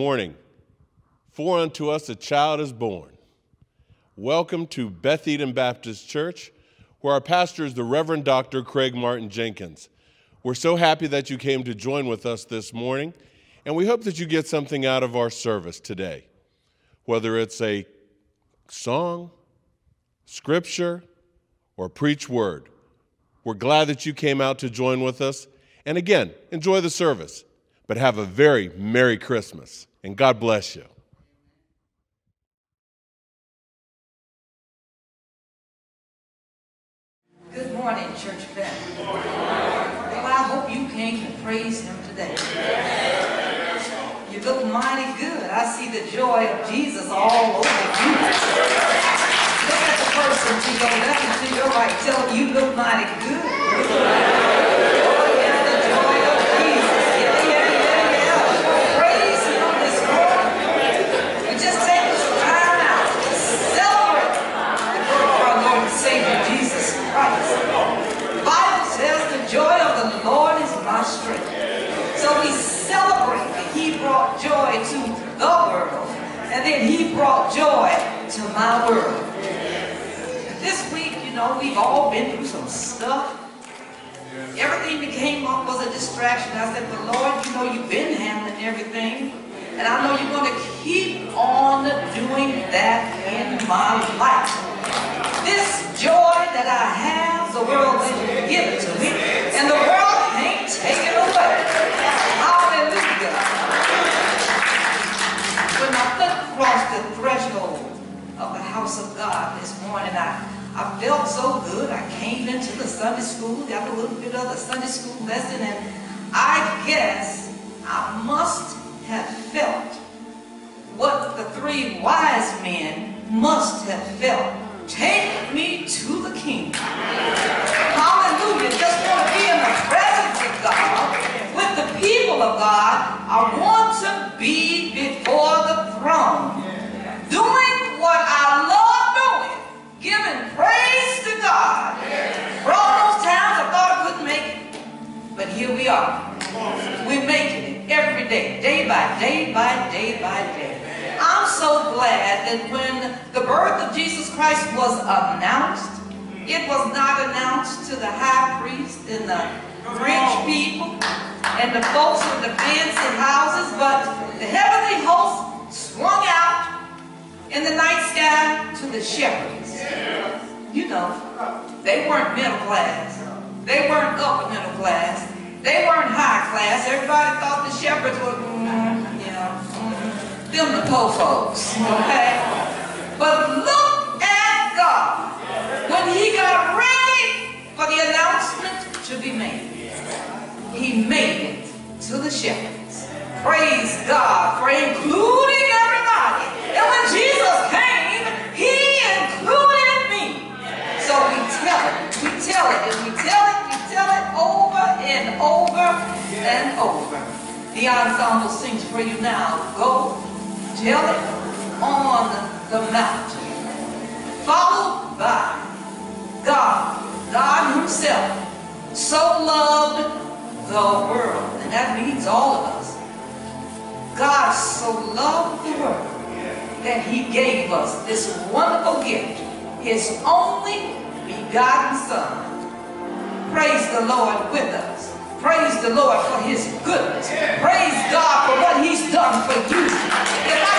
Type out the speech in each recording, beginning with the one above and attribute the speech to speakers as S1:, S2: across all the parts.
S1: Morning. For unto us a child is born. Welcome to Beth Eden Baptist Church, where our pastor is the Reverend Dr. Craig Martin Jenkins. We're so happy that you came to join with us this morning, and we hope that you get something out of our service today, whether it's a song, scripture, or preach word. We're glad that you came out to join with us. And again, enjoy the service, but have a very Merry Christmas, and God bless you.
S2: Good morning, Church family. Well, I hope you came to praise Him today. You look mighty good. I see the joy of Jesus all over you. Look at the person to your left and to your right. Tell them you look mighty good. Oh, yeah, the joy of Jesus. Yeah, yeah, yeah, yeah. Praise Him this morning. You just take this time out to celebrate the birth of our Lord and Savior Jesus Christ. The Bible says the joy of the Lord is my strength. So we celebrate that He brought joy to the world, and then He joy to my world. This week, you know, we've all been through some stuff. Everything that came up was a distraction. I said, but Lord, you know you've been handling everything. And I know you're going to keep on doing that in my life. This joy that I have, the world didn't give it to me. And the world can't take it away. Crossed the threshold of the house of God this morning, I, I felt so good. I came into the Sunday school, got a little bit of the Sunday school lesson, and I guess I must have felt what the three wise men must have felt. Take me to the king. Hallelujah. Just want to be in the presence of God with the people of God. I want to be before the throne. Doing what I love doing. Giving praise to God. For all those times I thought I couldn't make it. But here we are. We're making it every day, day by day by day by day. I'm so glad that when the birth of Jesus Christ was announced, it was not announced to the high priest and the rich people and the folks with the fancy houses, but the heavenly host swung out in the night sky to the shepherds. You know, they weren't middle class. They weren't upper middle class. They weren't high class. Everybody thought the shepherds were, mm, you know, mm, them the poor folks, okay? But look at God. When he got ready for the announcement to be made, he made it to the shepherds. Praise God for including everybody. And when Jesus came, he included me. So we tell it, we tell it, and we tell it, we tell it over and over and over. The ensemble sings for you now. Go tell it on the mountain. Followed by God, God himself, so loved the world. And that means all of us. God so loved the world that he gave us this wonderful gift, his only begotten son. Praise the Lord with us. Praise the Lord for his goodness. Praise God for what he's done for you.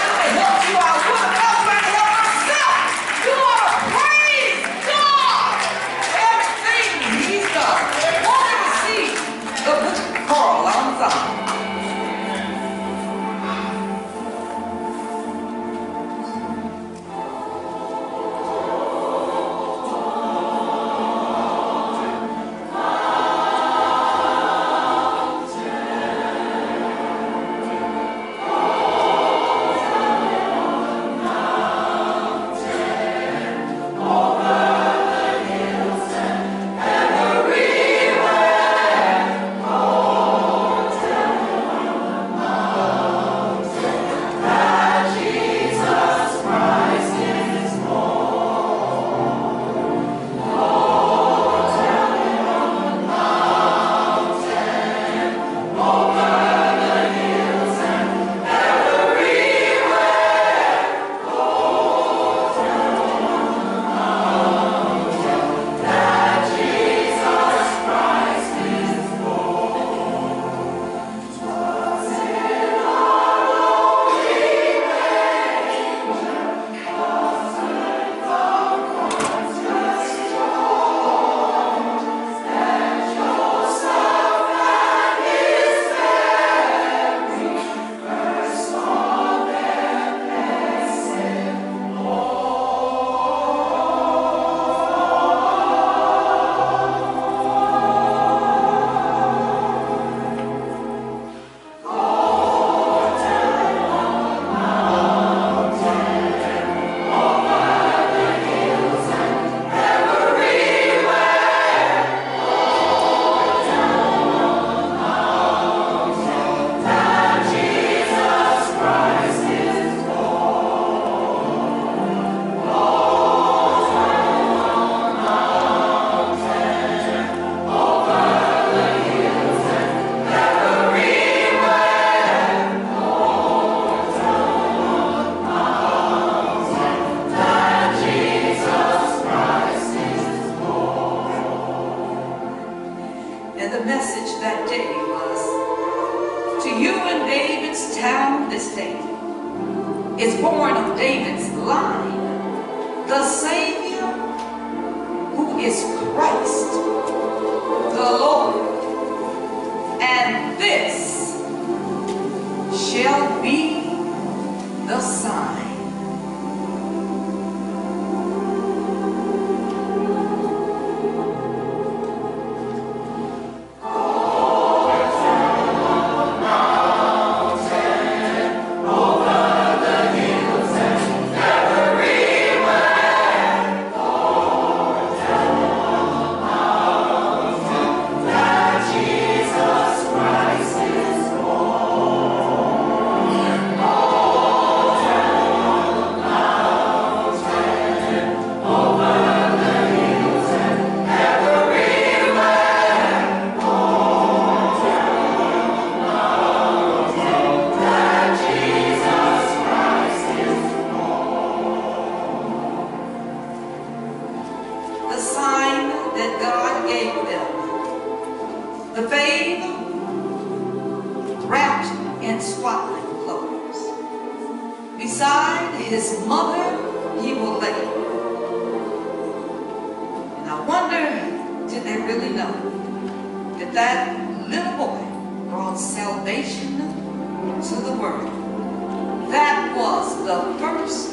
S2: Salvation to the world? That was the first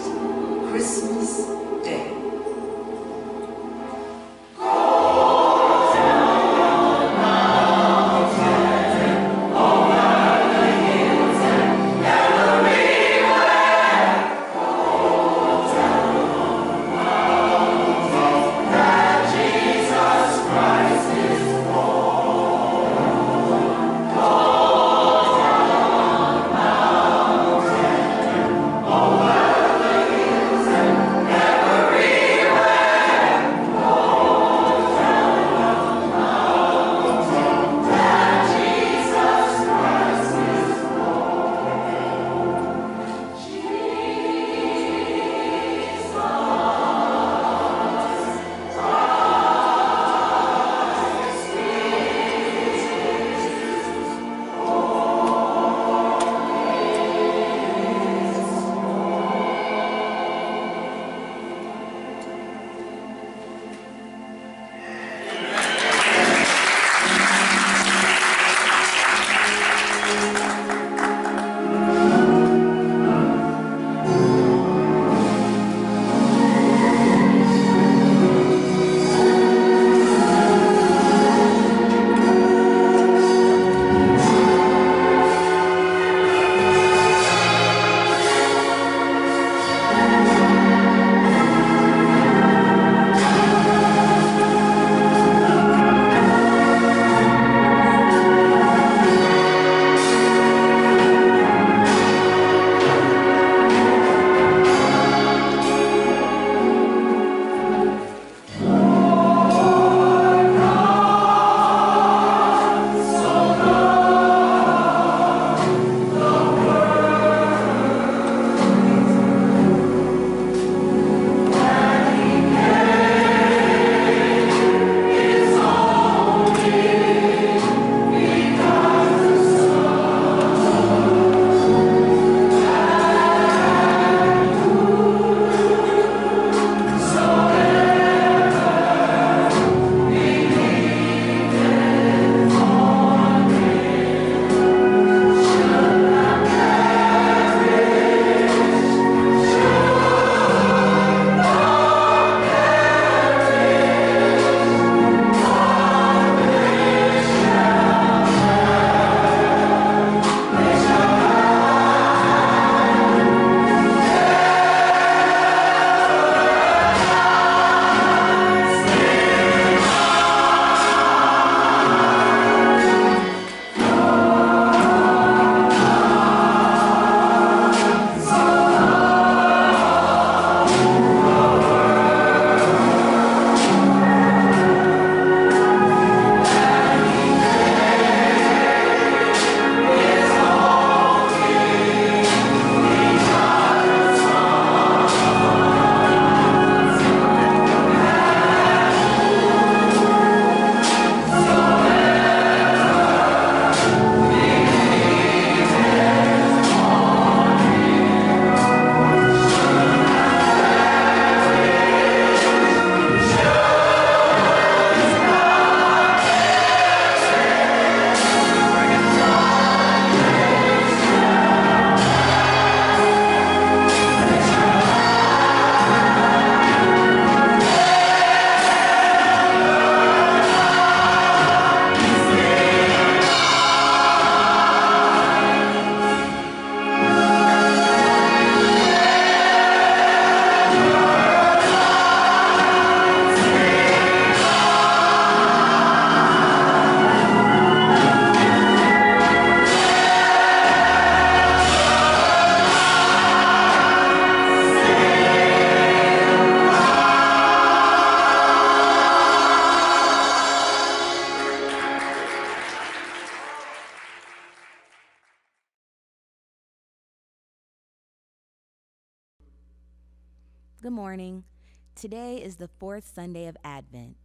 S3: fourth Sunday of Advent.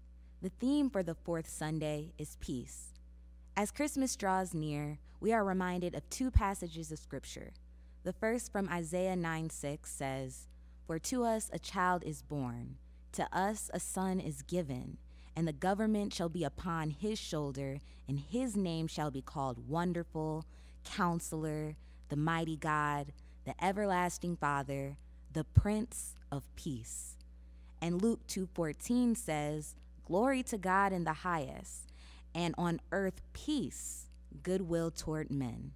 S3: The theme for the fourth Sunday is peace. As Christmas draws near, we are reminded of two passages of Scripture. The first from Isaiah 9 6 says, For to us a child is born, to us a son is given, and the government shall be upon his shoulder, and his name shall be called Wonderful, Counselor, the Mighty God, the Everlasting Father, the Prince of Peace. And Luke 2:14 says, Glory to God in the highest, and on earth peace, goodwill toward men.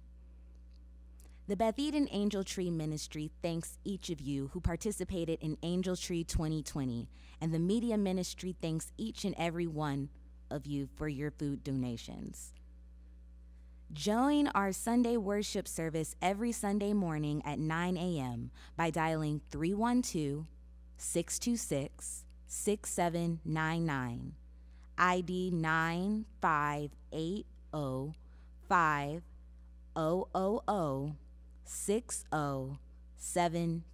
S3: The Beth Eden Angel Tree Ministry thanks each of you who participated in Angel Tree 2020, and the Media Ministry thanks each and every one of you for your food donations. Join our Sunday worship service every Sunday morning at 9 a.m. by dialing 312 626 6799, ID 95805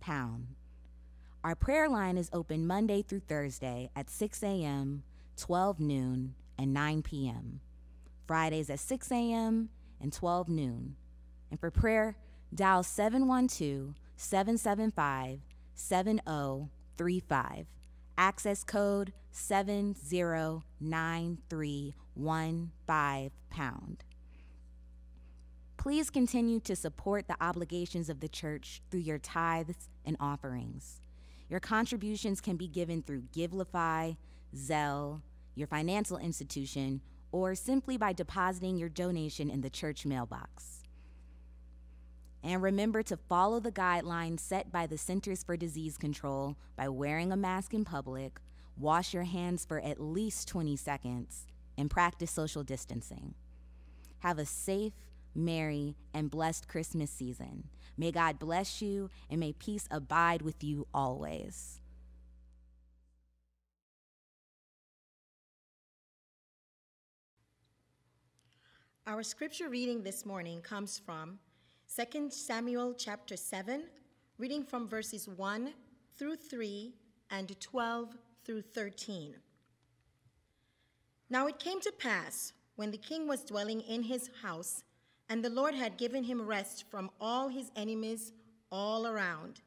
S3: pound. Our prayer line is open Monday through Thursday at 6 a.m., 12 noon, and 9 p.m. Fridays at 6 a.m. and 12 noon. And for prayer, dial 712 775 7035. Access code 709315 pound. Please continue to support the obligations of the church through your tithes and offerings. Your contributions can be given through Givelify, Zelle, your financial institution, or simply by depositing your donation in the church mailbox. And remember to follow the guidelines set by the Centers for Disease Control by wearing a mask in public, wash your hands for at least 20 seconds, and practice social distancing. Have a safe, merry, and blessed Christmas season. May God bless you, and may peace abide with you always.
S4: Our scripture reading this morning comes from 2 Samuel chapter 7, reading from verses 1 through 3 and 12 through 13. Now it came to pass, when the king was dwelling in his house, and the Lord had given him rest from all his enemies all around,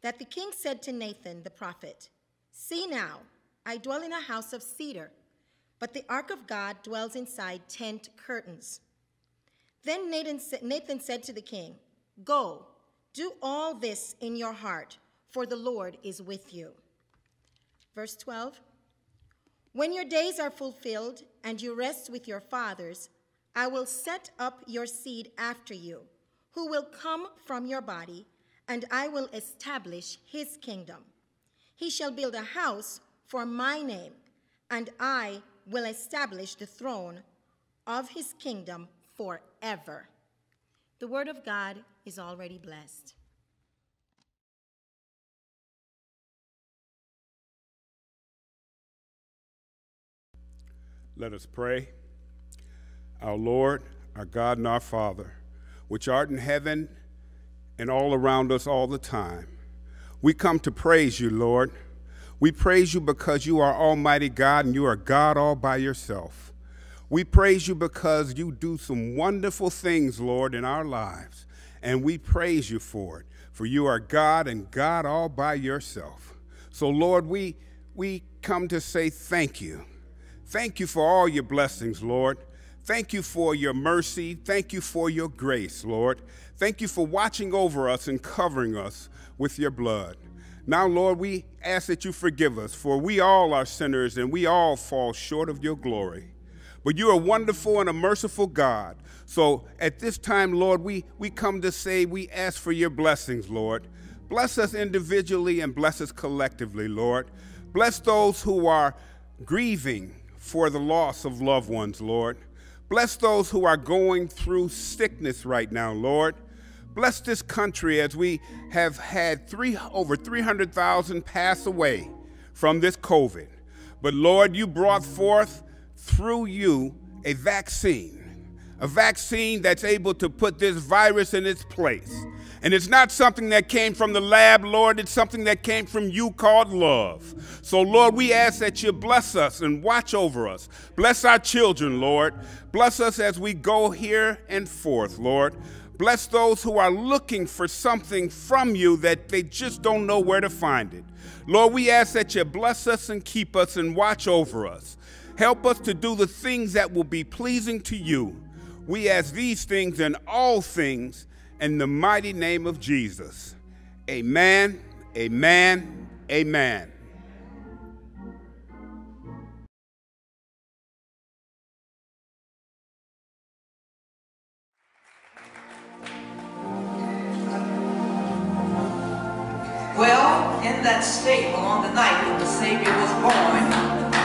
S4: that the king said to Nathan the prophet, See now, I dwell in a house of cedar, but the ark of God dwells inside tent curtains. Then Nathan, said to the king, Go, do all this in your heart, for the Lord is with you. Verse 12 When your days are fulfilled and you rest with your fathers, I will set up your seed after you, who will come from your body, and I will establish his kingdom. He shall build a house for my name, and I will establish the throne of his kingdom forever. The word of God is already blessed.
S5: Let us pray. Our Lord, our God, and our Father, which art in heaven and all around us all the time, we come to praise you, Lord. We praise you because you are Almighty God and you are God all by yourself. We praise you because you do some wonderful things, Lord, in our lives, and we praise you for it. For you are God and God all by yourself. So, Lord, we, we come to say thank you. Thank you for all your blessings, Lord. Thank you for your mercy. Thank you for your grace, Lord. Thank you for watching over us and covering us with your blood. Now, Lord, we ask that you forgive us, for we all are sinners and we all fall short of your glory. But you are wonderful and a merciful God. So at this time, Lord, we, we come to say we ask for your blessings, Lord. Bless us individually and bless us collectively, Lord. Bless those who are grieving for the loss of loved ones, Lord. Bless those who are going through sickness right now, Lord. Bless this country as we have had three, over 300,000 pass away from this COVID. But Lord, you brought forth through you a vaccine, a vaccine that's able to put this virus in its place. And it's not something that came from the lab, Lord. It's something that came from you called love. So, Lord, we ask that you bless us and watch over us. Bless our children, Lord. Bless us as we go here and forth, Lord. Bless those who are looking for something from you that they just don't know where to find it. Lord, we ask that you bless us and keep us and watch over us. Help us to do the things that will be pleasing to you. We ask these things and all things in the mighty name of Jesus. Amen, amen, amen.
S2: Well, in that stable on the night that the Savior was born,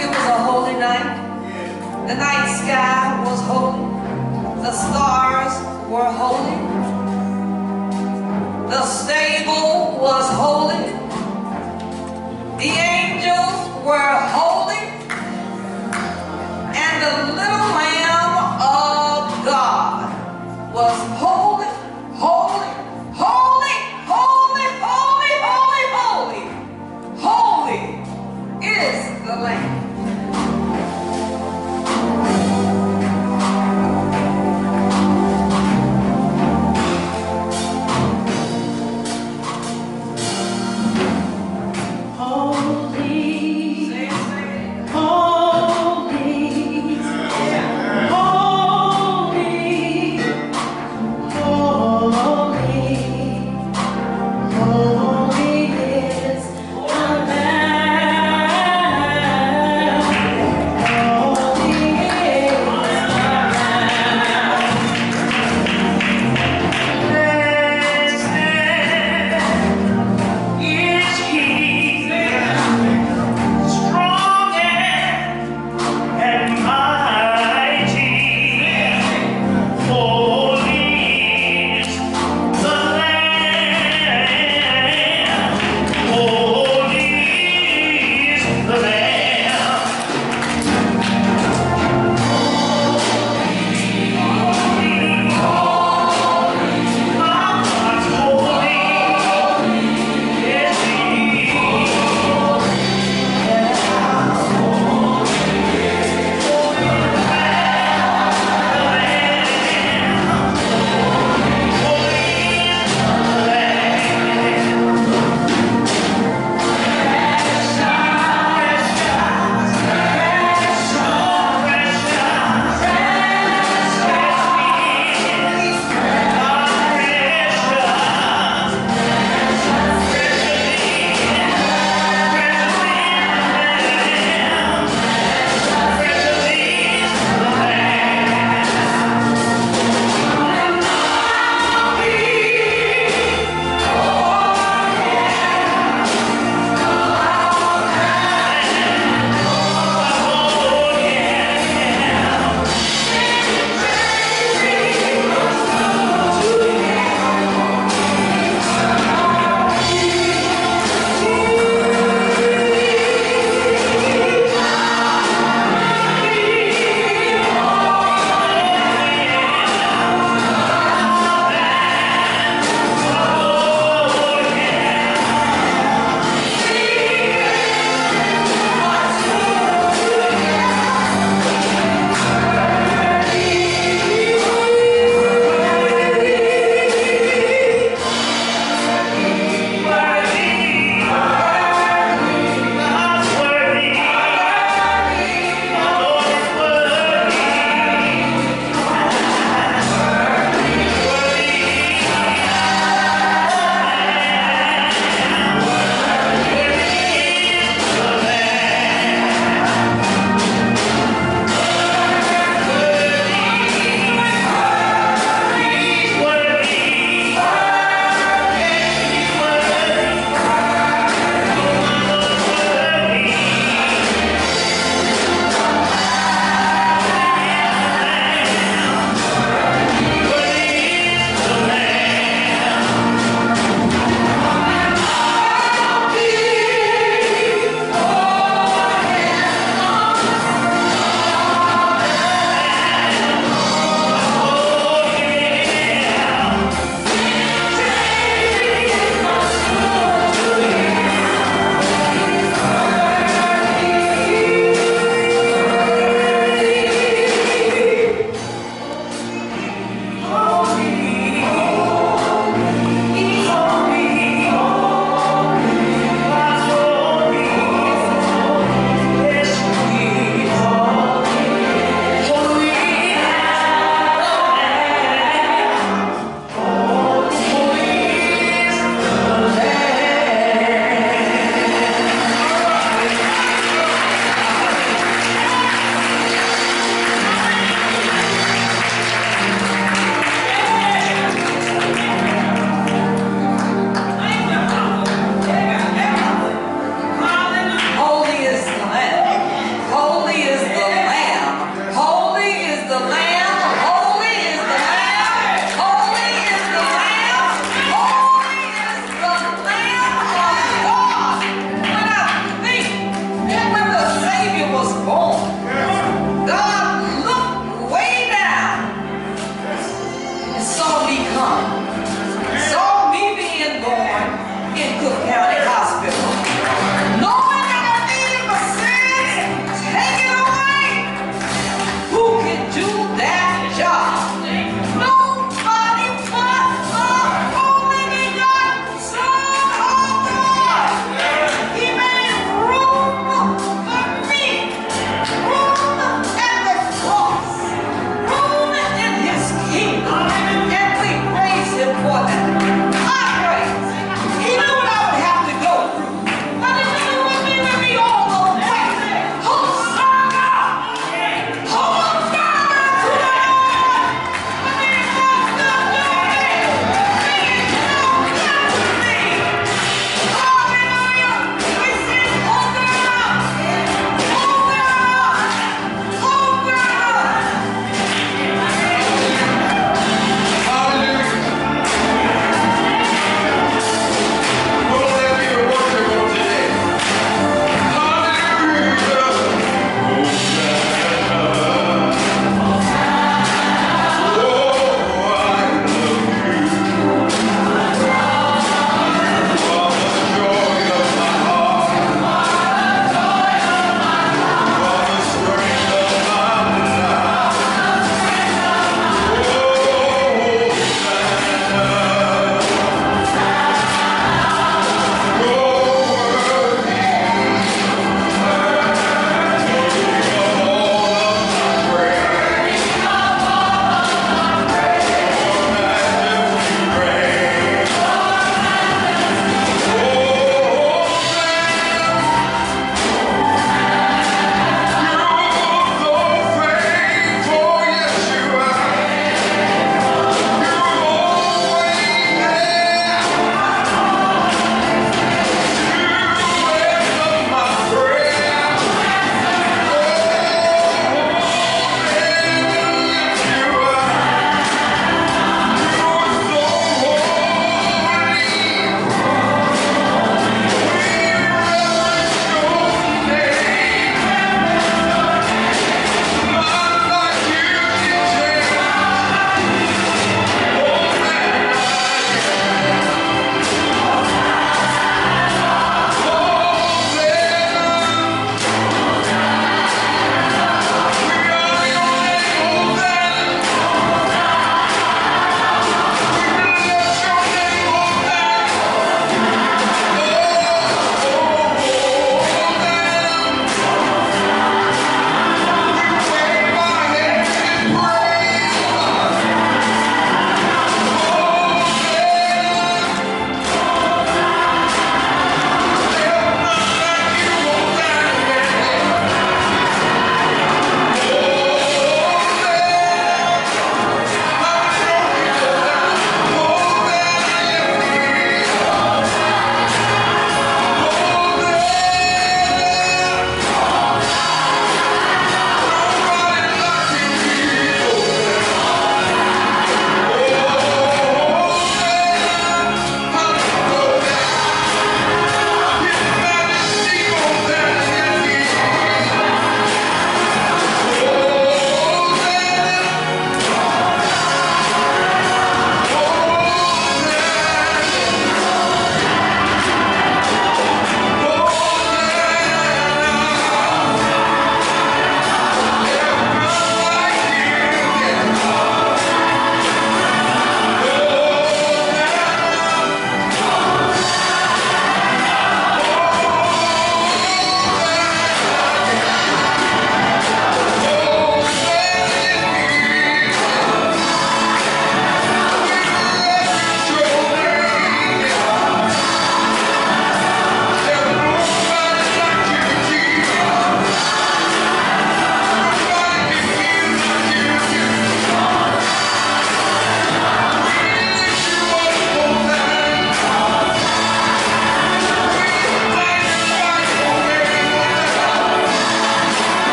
S2: it was a holy night. The night sky was holy. The stars were holy. The stable was holy. The angels were holy. And the little lamb of God was holy, holy, holy,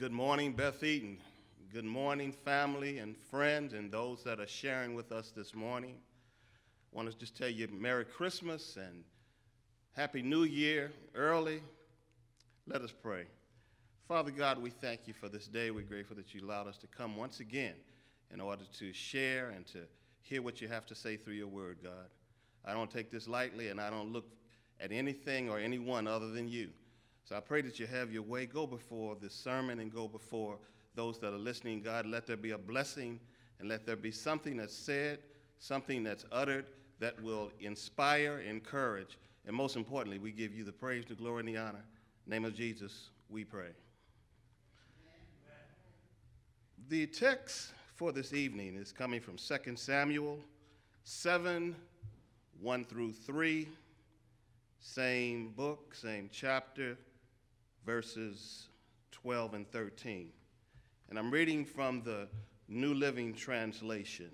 S6: Good morning, Beth Eden. Good morning, family and friends, and those that are sharing with us this morning. I want to just tell you Merry Christmas and Happy New Year early. Let us pray. Father God, we thank you for this day. We're grateful that you allowed us to come once again in order to share and to hear what you have to say through your word, God. I don't take this lightly, and I don't look at anything or anyone other than you. So I pray that you have your way. Go before this sermon and go before those that are listening, God. Let there be a blessing and let there be something that's said, something that's uttered that will inspire, encourage, and most importantly, we give you the praise, the glory, and the honor. In the name of Jesus, we pray. The text for this evening is coming from 2 Samuel 7 1 through 3, same book, same chapter, verses 12 and 13. And I'm reading from the New Living Translation.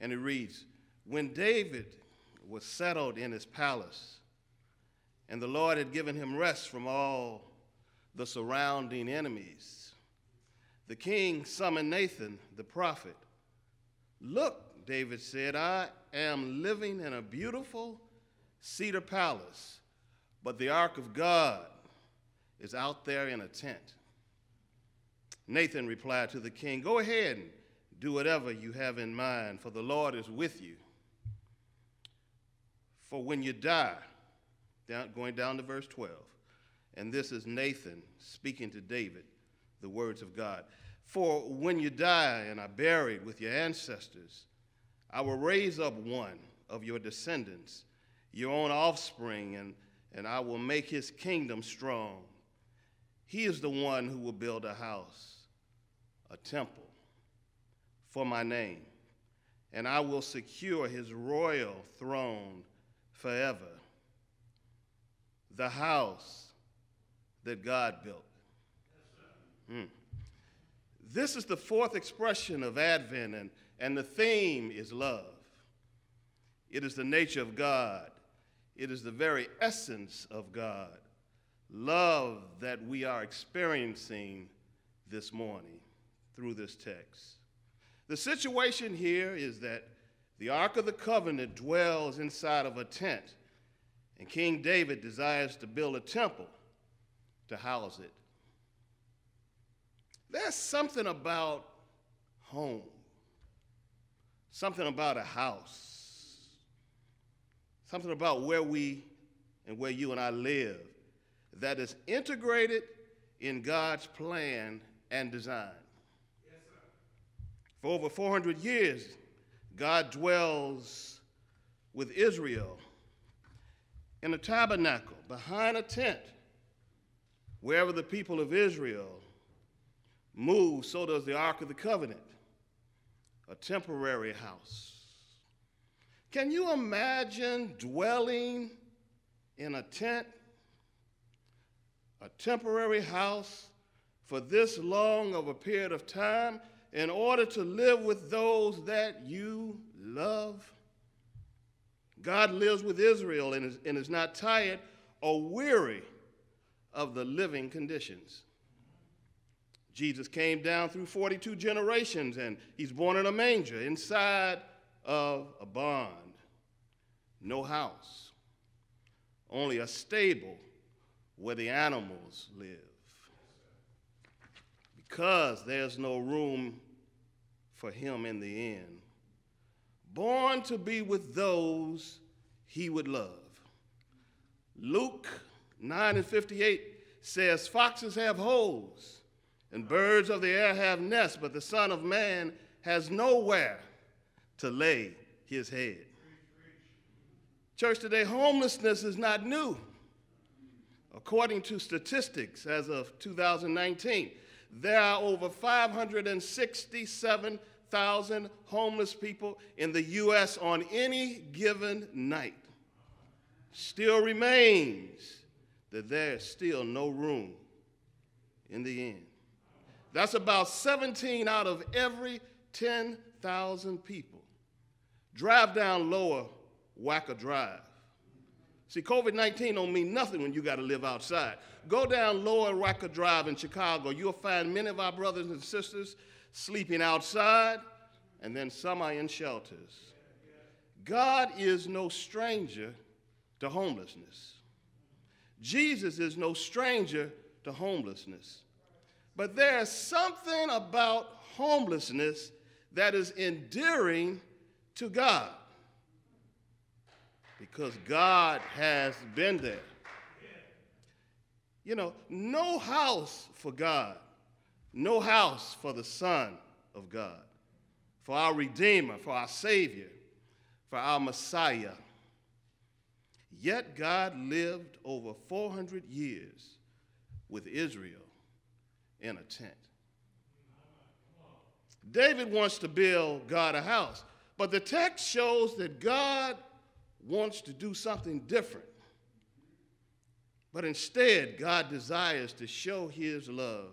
S6: And it reads When David was settled in his palace, and the Lord had given him rest from all the surrounding enemies, the king summoned Nathan the prophet. Look, David said, I am living in a beautiful cedar palace, but the ark of God is out there in a tent. Nathan replied to the king, Go ahead and do whatever you have in mind, for the Lord is with you. For when you die, down, going down to verse 12, and this is Nathan speaking to David, the words of God. For when you die and are buried with your ancestors, I will raise up one of your descendants, your own offspring, and, and I will make his kingdom strong. He is the one who will build a house, a temple for my name, and I will secure his royal throne forever. The house that God built. Mm. This is the fourth expression of Advent, and, and the theme is love. It is the nature of God, it is the very essence of God. Love that we are experiencing this morning through this text. The situation here is that the Ark of the Covenant dwells inside of a tent, and King David desires to build a temple to house it. There's something about home, something about a house, something about where we and where you and I live that is integrated in God's plan and design. Yes, For over 400 years, God dwells with Israel in a tabernacle behind a tent. Wherever the people of Israel move, so does the Ark of the Covenant, a temporary house. Can you imagine dwelling in a tent, a temporary house, for this long of a period of time? in order to live with those that you love. God lives with Israel and is, and is not tired or weary of the living conditions. Jesus came down through 42 generations and he's born in a manger inside of a barn. No house, only a stable where the animals live because there's no room for him in the end. Born to be with those he would love. Luke 9 and 58 says, Foxes have holes, and birds of the air have nests, but the Son of Man has nowhere to lay his head. Church, today, homelessness is not new. According to statistics as of 2019, there are over 567,000 homeless people in the U.S. on any given night. Still remains that there's still no room in the end. That's about 17 out of every 10,000 people. Drive down lower Wacker Drive. See, COVID 19 don't mean nothing when you got to live outside. Go down Lower Wacker Drive in Chicago. You'll find many of our brothers and sisters sleeping outside, and then some are in shelters. God is no stranger to homelessness. Jesus is no stranger to homelessness. But there's something about homelessness that is endearing to God because God has been there. You know, no house for God, no house for the Son of God, for our Redeemer, for our Savior, for our Messiah. Yet God lived over 400 years with Israel in a tent. David wants to build God a house, but the text shows that God wants to do something different. But instead, God desires to show his love.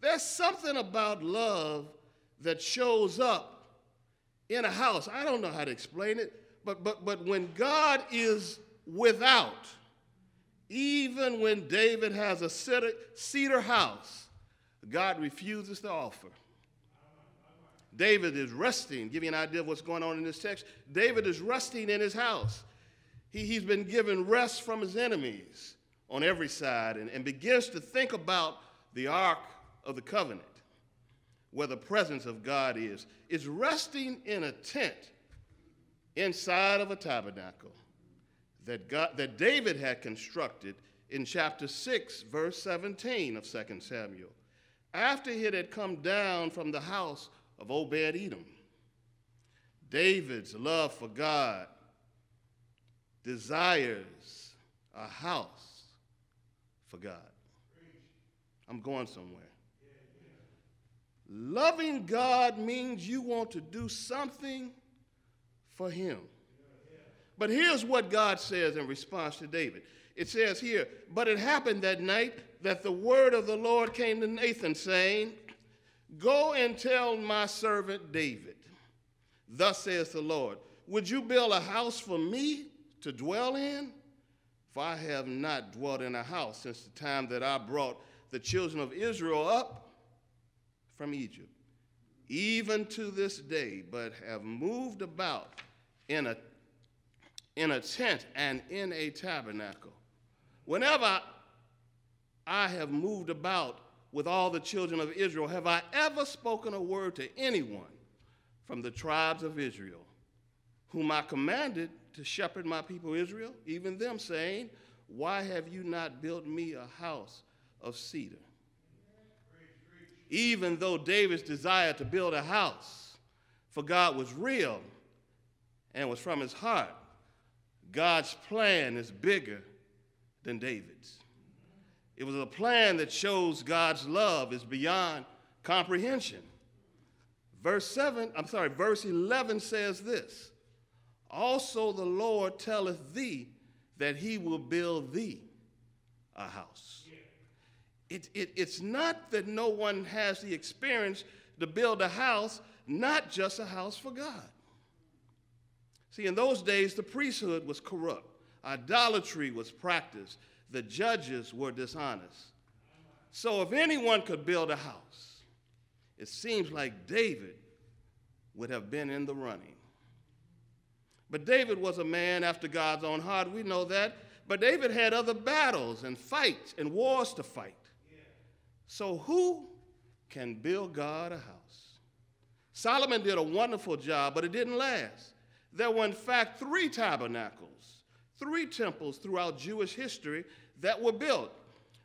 S6: There's something about love that shows up in a house. I don't know how to explain it, but, but, but when God is without, even when David has a cedar, cedar house, God refuses to offer. David is resting. Give you an idea of what's going on in this text. David is resting in his house. He, he's been given rest from his enemies on every side and, and begins to think about the Ark of the Covenant, where the presence of God is. Is resting in a tent inside of a tabernacle that, God, that David had constructed in chapter 6, verse 17 of 2 Samuel. After he had come down from the house of Obed Edom. David's love for God desires a house for God. I'm going somewhere. Loving God means you want to do something for Him. But here's what God says in response to David. It says here, But it happened that night that the word of the Lord came to Nathan, saying, Go and tell my servant David, Thus says the Lord, Would you build a house for me to dwell in? For I have not dwelt in a house since the time that I brought the children of Israel up from Egypt, even to this day, but have moved about in a, in a tent and in a tabernacle. Whenever I have moved about with all the children of Israel, have I ever spoken a word to anyone from the tribes of Israel, whom I commanded to shepherd my people Israel, even them saying, Why have you not built me a house of cedar? Even though David's desire to build a house for God was real and was from his heart, God's plan is bigger than David's. It was a plan that shows God's love is beyond comprehension. Verse 7, I'm sorry, verse 11 says this Also the Lord telleth thee that he will build thee a house. It, it, it's not that no one has the experience to build a house, not just a house for God. See, in those days, the priesthood was corrupt, idolatry was practiced, the judges were dishonest. So if anyone could build a house, it seems like David would have been in the running. But David was a man after God's own heart. We know that. But David had other battles and fights and wars to fight. So who can build God a house? Solomon did a wonderful job, but it didn't last. There were, in fact, three tabernacles, three temples throughout Jewish history that were built,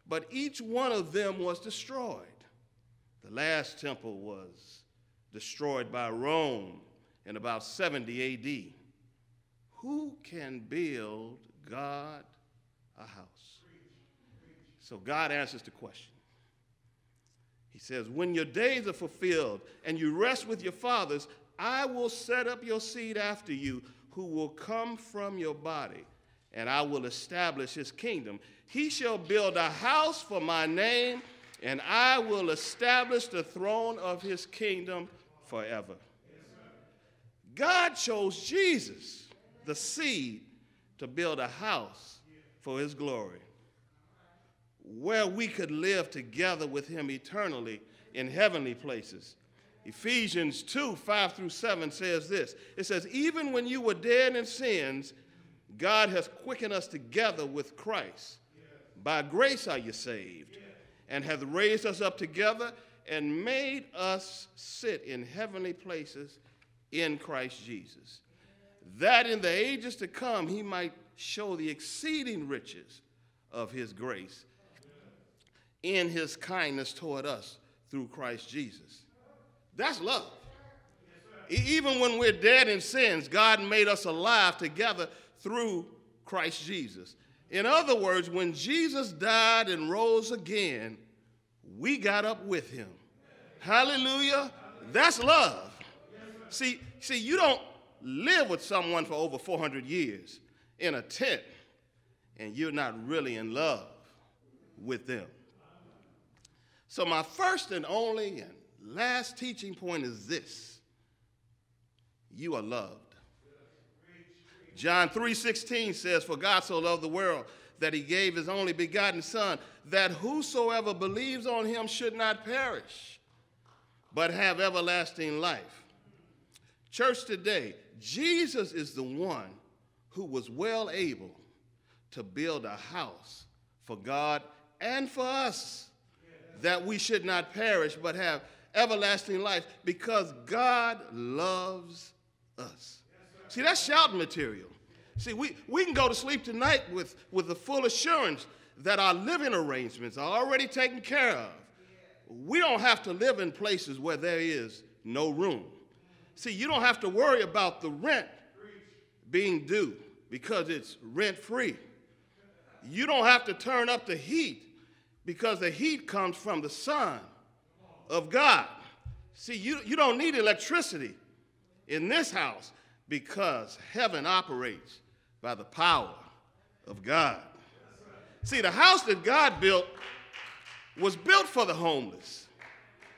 S6: but each one of them was destroyed. The last temple was destroyed by Rome in about 70 AD. Who can build God a house? So God answers the question. He says, When your days are fulfilled and you rest with your fathers, I will set up your seed after you, who will come from your body, and I will establish his kingdom. He shall build a house for my name, and I will establish the throne of his kingdom forever. God chose Jesus, the seed, to build a house for his glory, where we could live together with him eternally in heavenly places. Ephesians 2 5 through 7 says this It says, Even when you were dead in sins, God has quickened us together with Christ. By grace are you saved, and hath raised us up together and made us sit in heavenly places in Christ Jesus, that in the ages to come he might show the exceeding riches of his grace in his kindness toward us through Christ Jesus. That's love. Even when we're dead in sins, God made us alive together through Christ Jesus. In other words, when Jesus died and rose again, we got up with him. Hallelujah. That's love. See, see, you don't live with someone for over 400 years in a tent and you're not really in love with them. So my first and only and last teaching point is this. You are loved. John 3:16 says, "For God so loved the world that he gave his only begotten son, that whosoever believes on him should not perish, but have everlasting life." Church today, Jesus is the one who was well able to build a house for God and for us that we should not perish but have everlasting life because God loves us. See, that's shouting material. See, we, we can go to sleep tonight with, with the full assurance that our living arrangements are already taken care of. We don't have to live in places where there is no room. See, you don't have to worry about the rent being due because it's rent free. You don't have to turn up the heat because the heat comes from the Son of God. See, you, you don't need electricity in this house because heaven operates by the power of God. See, the house that God built was built for the homeless.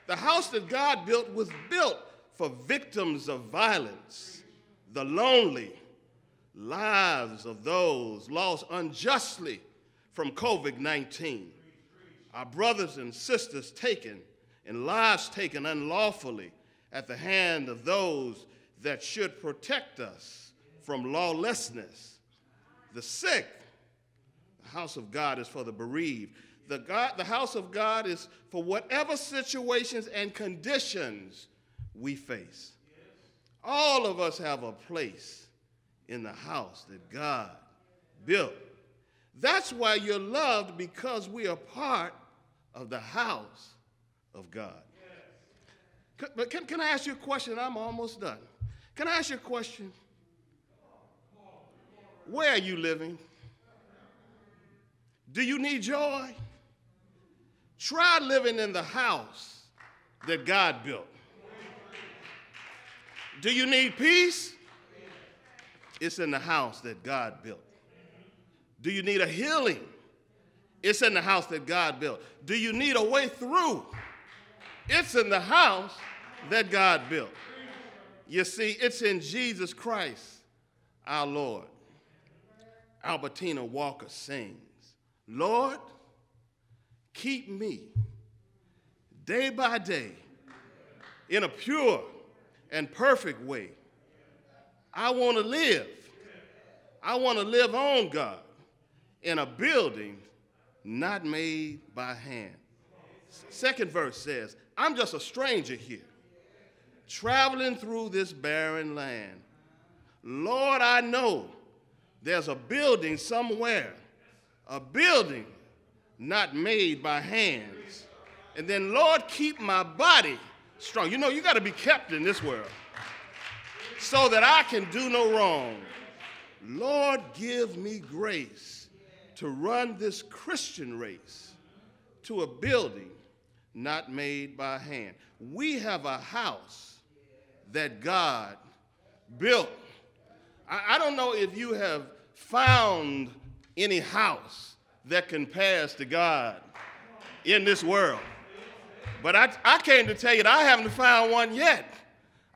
S6: The house that God built was built for victims of violence, the lonely, lives of those lost unjustly from COVID 19, our brothers and sisters taken and lives taken unlawfully at the hand of those that should protect us from lawlessness, the sick. The house of God is for the bereaved. The, God, the house of God is for whatever situations and conditions we face. All of us have a place in the house that God built. That's why you're loved because we are part of the house of God. But can, can I ask you a question? I'm almost done. Can I ask you a question? Where are you living? Do you need joy? Try living in the house that God built. Do you need peace? It's in the house that God built. Do you need a healing? It's in the house that God built. Do you need a way through? It's in the house that God built. You see, it's in Jesus Christ, our Lord. Albertina Walker sings, Lord, keep me day by day in a pure and perfect way. I want to live. I want to live on God in a building not made by hand. Second verse says, I'm just a stranger here, traveling through this barren land. Lord, I know there's a building somewhere, a building not made by hands. And then, Lord, keep my body strong. You know, you got to be kept in this world so that I can do no wrong. Lord, give me grace to run this Christian race to a building not made by hand. We have a house that God built. I, I don't know if you have found any house that compares to God in this world. But I, I came to tell you that I haven't found one yet.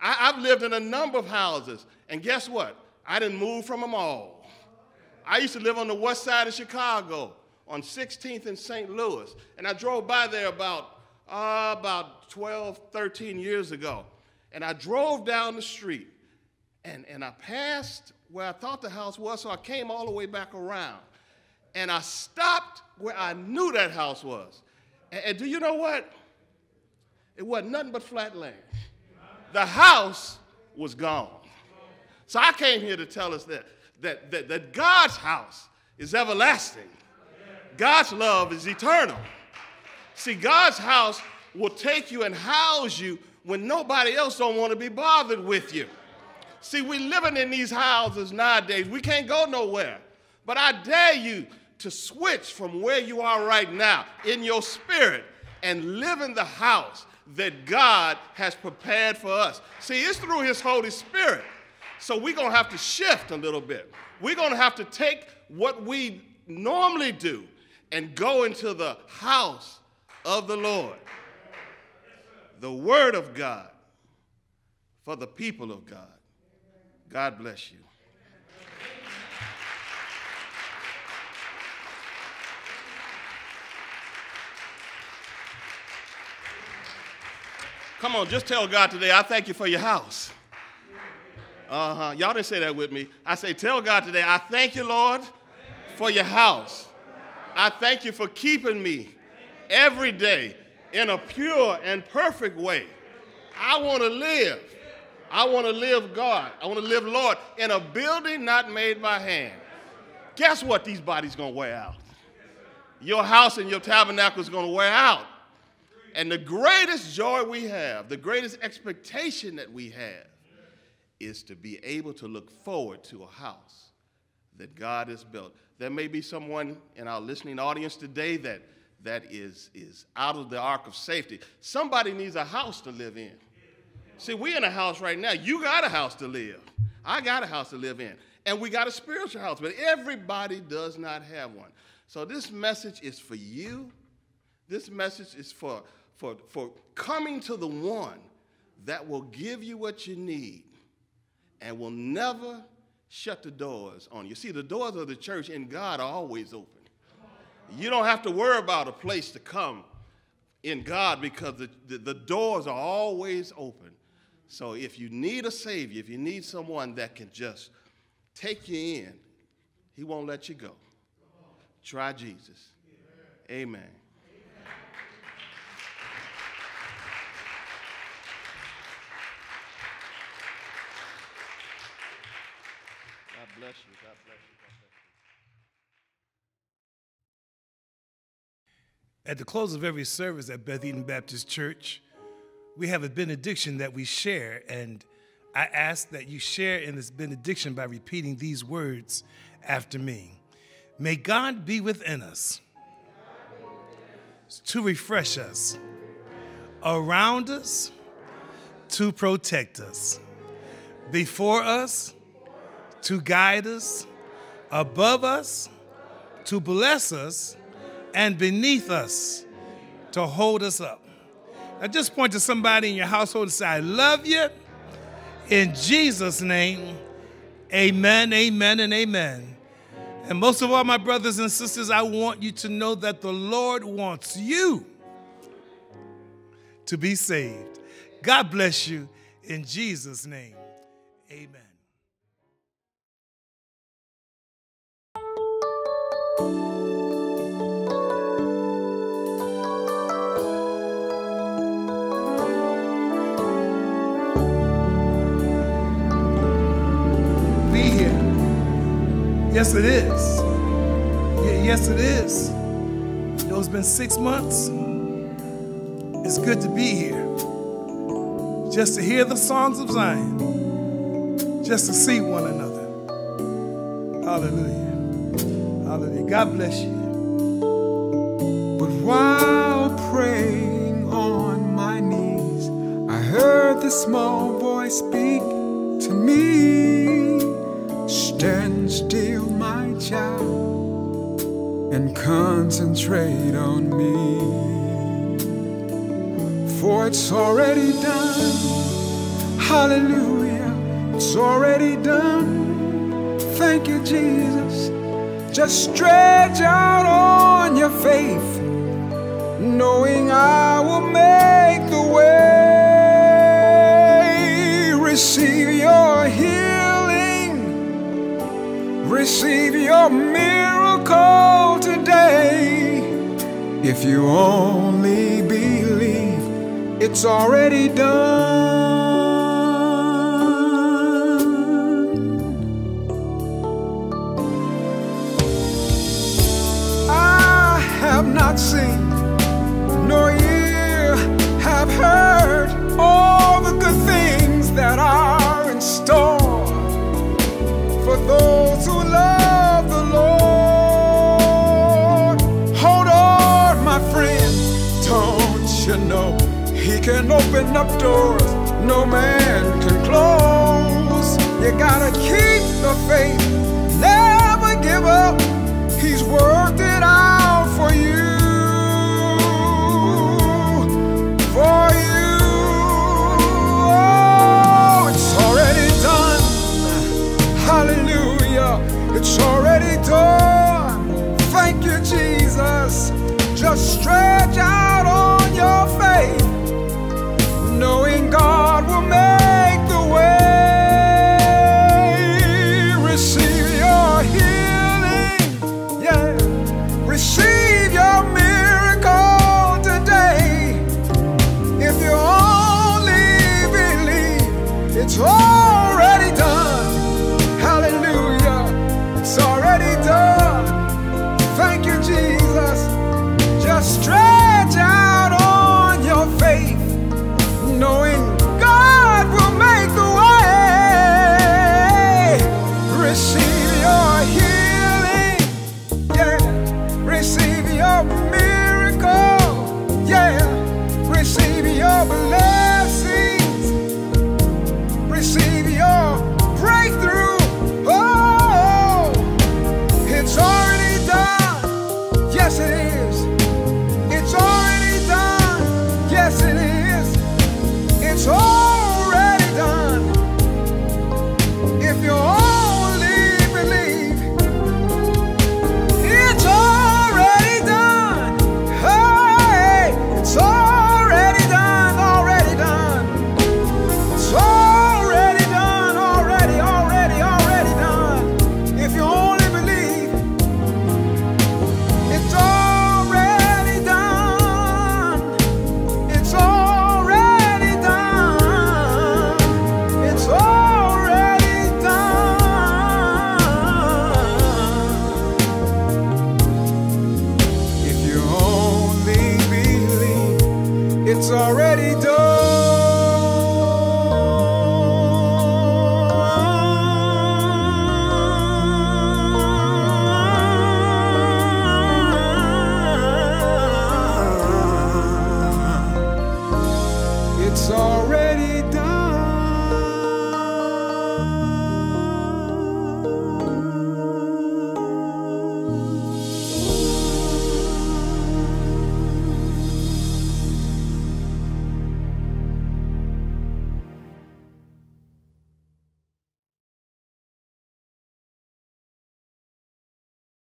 S6: I, have lived in a number of houses, and guess what? I didn't move from them all. I used to live on the west side of Chicago on 16th and St. Louis. And I drove by there about, uh, about 12, 13 years ago. And I drove down the street and, and I passed where I thought the house was, so I came all the way back around. And I stopped where I knew that house was. And, and do you know what? It wasn't nothing but flat land. The house was gone. So I came here to tell us that, that, that, that God's house is everlasting. God's love is eternal. See, God's house will take you and house you when nobody else don't want to be bothered with you. See, we living in these houses nowadays. We can't go nowhere. But I dare you to switch from where you are right now in your spirit and live in the house that God has prepared for us. See, it's through His Holy Spirit. So we're going to have to shift a little bit. We're going to have to take what we normally do and go into the house of the Lord. The Word of God for the people of God. God bless you. Come on, just tell God today, I thank you for your house. Uh huh. Y'all didn't say that with me. I say, tell God today, I thank you, Lord, for your house. I thank you for keeping me every day in a pure and perfect way. I want to live. I want to live God. I want to live Lord in a building not made by hand. Guess what these bodies going to wear out? Your house and your tabernacle is going to wear out. And the greatest joy we have, the greatest expectation that we have, is to be able to look forward to a house that God has built. There may be someone in our listening audience today that, that is, is out of the ark of safety. Somebody needs a house to live in. See, we're in a house right now. You got a house to live. I got a house to live in. And we got a spiritual house, but everybody does not have one. So this message is for you. This message is for for, for coming to the one that will give you what you need and will never shut the doors on you. See, the doors of the church in God are always open. You don't have to worry about a place to come in God because the, the, the, doors are always open. So if you need a Savior, if you need someone that can just take you in, He won't let you go. Try Jesus. Amen. bless. God bless you.
S7: At the close of every service at Beth Eden Baptist Church, we have a benediction that we share, and I ask that you share in this benediction by repeating these words after me. May God be within us to refresh us, around us to protect us, before us to guide us, above us, to bless us, and beneath us to hold us up. Now just point to somebody in your household and say, I love you. In Jesus' name, amen, amen, and amen. And most of all, my brothers and sisters, I want you to know that the Lord wants you to be saved. God bless you in Jesus' name. Amen. Yes, it is. yes, it is. You know, it's been six months. It's good to be here. Just to hear the songs of Zion. Just to see one another. Hallelujah. Hallelujah. God bless you.
S8: But while praying on my knees, I heard the small voice speak to me still, my child, and concentrate on me. For it's already done. Hallelujah. It's already done. Thank you, Jesus. Just stretch out on your faith, knowing I will make the way. Receive If you only believe, it's already done. I have not seen, nor you have heard all the good things that are in store for those. can open up doors no man can close. You gotta keep the faith.